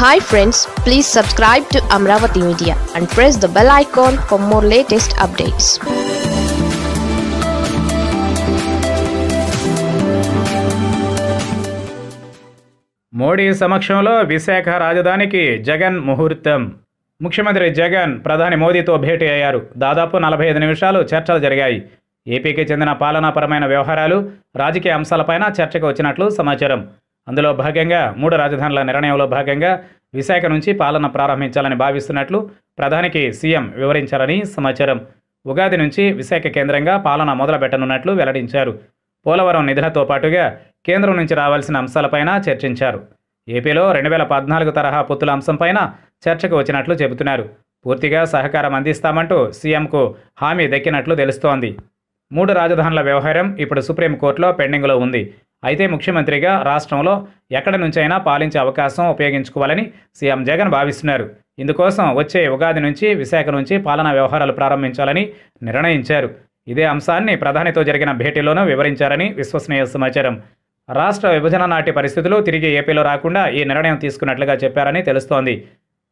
Hi friends please subscribe to Amaravati media and press the bell icon for more latest updates Modi సమక్షంలో విశాఖ రాజధానికి జగన్ ముహూర్తం. ముఖ్యమంత్రి జగన్ ప్రధాని మోదీతో భేటీ అయ్యారు. దాదాపు నలభై ఐదు నిమిషాలు చర్చలు జరిగాయి. ఏపీకి చెందిన పాలనాపరమైన వ్యవహారాలు రాజకీయ అంశాలపైన చర్చకు వచ్చినట్లు సమాచారం. అందులో భాగంగా మూడు రాజధానుల నిర్ణయంలో భాగంగా విశాఖ నుంచి పాలన ప్రారంభించాలని భావిస్తున్నట్లు ప్రధానికి సీఎం వివరించారని సమాచారం. ఉగాది నుంచి విశాఖ కేంద్రంగా పాలన మొదలుపెట్టనున్నట్లు వెల్లడించారు. పోలవరం నిధులతో పాటుగా కేంద్రం నుంచి రావాల్సిన అంశాలపైన చర్చించారు. ఏపీలో రెండు వేల పద్నాలుగు తరహా పొత్తుల అంశంపైన చర్చకు వచ్చినట్లు చెబుతున్నారు. పూర్తిగా సహకారం అందిస్తామంటూ సీఎంకు హామీ దక్కినట్లు తెలుస్తోంది. మూడు రాజధానుల వ్యవహారం ఇప్పుడు సుప్రీంకోర్టులో పెండింగ్లో ఉంది. అయితే ముఖ్యమంత్రిగా రాష్ట్రంలో ఎక్కడి నుంచైనా పాలించే అవకాశం ఉపయోగించుకోవాలని సీఎం జగన్ భావిస్తున్నారు. ఇందుకోసం వచ్చే ఉగాది నుంచి విశాఖ నుంచి పాలనా వ్యవహారాలు ప్రారంభించాలని నిర్ణయించారు. ఇదే అంశాన్ని ప్రధానితో జరిగిన భేటీలోనూ వివరించారని విశ్వసనీయ సమాచారం. రాష్ట్ర విభజన నాటి పరిస్థితులు తిరిగి ఏపీలో రాకుండా ఈ నిర్ణయం తీసుకున్నట్లుగా చెప్పారని తెలుస్తోంది.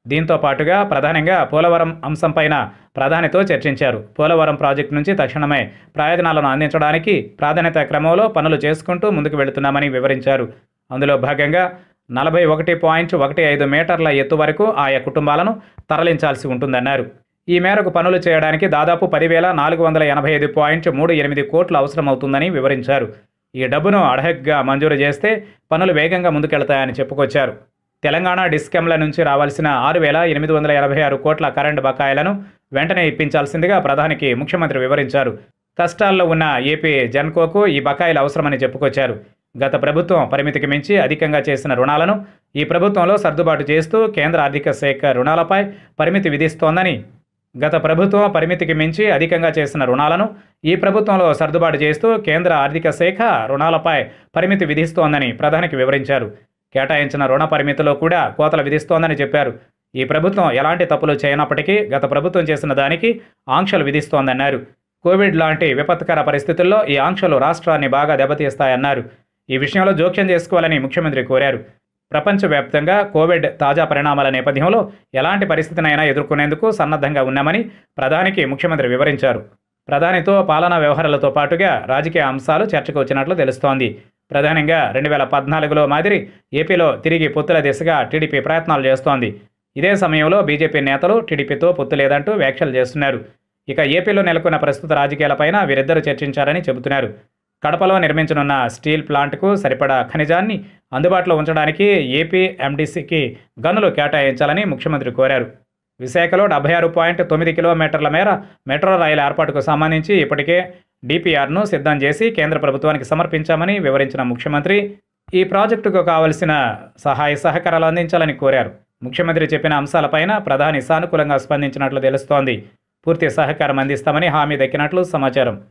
దీంతో పాటుగా ప్రధానంగా పోలవరం అంశంపైన ప్రధానితో చర్చించారు. పోలవరం ప్రాజెక్టు నుంచి తక్షణమే ప్రయోజనాలను అందించడానికి ప్రాధాన్యత క్రమంలో పనులు చేసుకుంటూ ముందుకు వెళుతున్నామని వివరించారు. అందులో భాగంగా నలభై ఒకటి పాయింట్ ఒకటి ఐదు మీటర్ల ఎత్తు వరకు ఆయా కుటుంబాలను తరలించాల్సి ఉంటుందన్నారు. ఈ మేరకు పనులు చేయడానికి దాదాపు పదివేల నాలుగు వందల ఎనభై ఐదు పాయింట్ మూడు ఎనిమిది కోట్లు అవసరమవుతుందని వివరించారు. ఈ డబ్బును అడహగ్గా మంజూరు చేస్తే పనులు వేగంగా ముందుకెళ్తాయని చెప్పుకొచ్చారు. తెలంగాణ డిస్కెమ్ల నుంచి రావాల్సిన ఆరు వేల ఎనిమిది వందల ఎనభై ఆరు కోట్ల కరెంటు బకాయిలను వెంటనే ఇప్పించాల్సిందిగా ప్రధానికి ముఖ్యమంత్రి వివరించారు. కష్టాల్లో ఉన్న ఏపీ జన్కోకు ఈ బకాయిలు అవసరమని చెప్పుకొచ్చారు. గత ప్రభుత్వం పరిమితికి మించి అధికంగా చేసిన రుణాలను ఈ ప్రభుత్వంలో సర్దుబాటు చేస్తూ కేంద్ర ఆర్థిక శాఖ రుణాలపై పరిమితి విధిస్తోందని గత ప్రభుత్వం పరిమితికి మించి అధికంగా చేసిన రుణాలను ఈ ప్రభుత్వంలో సర్దుబాటు చేస్తూ కేంద్ర ఆర్థిక శాఖ రుణాలపై పరిమితి విధిస్తోందని ప్రధానికి వివరించారు. కేటాయించిన రుణ పరిమితిలో కూడా కోతలు విధిస్తోందని చెప్పారు. ఈ ప్రభుత్వం ఎలాంటి తప్పులు చేయనప్పటికీ గత ప్రభుత్వం చేసిన దానికి ఆంక్షలు విధిస్తోందన్నారు. కోవిడ్ లాంటి విపత్కర పరిస్థితుల్లో ఈ ఆంక్షలు రాష్ట్రాన్ని బాగా దెబ్బతీస్తాయన్నారు. ఈ విషయంలో జోక్యం చేసుకోవాలని ముఖ్యమంత్రి కోరారు. ప్రపంచవ్యాప్తంగా కోవిడ్ తాజా పరిణామాల నేపథ్యంలో ఎలాంటి పరిస్థితినైనా ఎదుర్కొనేందుకు సన్నద్ధంగా ఉన్నామని ప్రధానికి ముఖ్యమంత్రి వివరించారు. ప్రధానితో పాలనా వ్యవహారాలతో పాటుగా రాజకీయ అంశాలు చర్చకు వచ్చినట్లు తెలుస్తోంది. ప్రధానంగా రెండు వేల పద్నాలుగులో మాదిరి ఏపీలో తిరిగి పొత్తుల దిశగా టీడీపీ ప్రయత్నాలు చేస్తోంది. ఇదే సమయంలో బీజేపీ నేతలు టీడీపీతో పొత్తు లేదంటూ వ్యాఖ్యలు చేస్తున్నారు. ఇక ఏపీలో నెలకొన్న ప్రస్తుత రాజకీయాలపైన వీరిద్దరూ చర్చించారని చెబుతున్నారు. కడపలో నిర్మించనున్న స్టీల్ ప్లాంట్కు సరిపడా ఖనిజాన్ని అందుబాటులో ఉంచడానికి ఏపీ ఎండీసీకి గనులు కేటాయించాలని ముఖ్యమంత్రి కోరారు. విశాఖలో డెబ్బై ఆరు పాయింట్ తొమ్మిది కిలోమీటర్ల మేర మెట్రో రైలు ఏర్పాటుకు సంబంధించి ఇప్పటికే డిపిఆర్ను సిద్ధం చేసి కేంద్ర ప్రభుత్వానికి సమర్పించామని వివరించిన ముఖ్యమంత్రి ఈ ప్రాజెక్టుకు కావలసిన సహాయ సహకారాలు అందించాలని కోరారు. ముఖ్యమంత్రి చెప్పిన అంశాలపైన ప్రధాని సానుకూలంగా స్పందించినట్లు తెలుస్తోంది. పూర్తి సహకారం అందిస్తామని హామీ దక్కినట్లు సమాచారం.